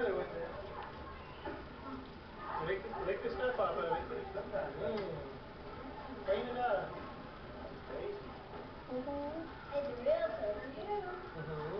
matter with it? Lick the, lick the stuff off of it. Mm. Clean it up. It's real for Mhm.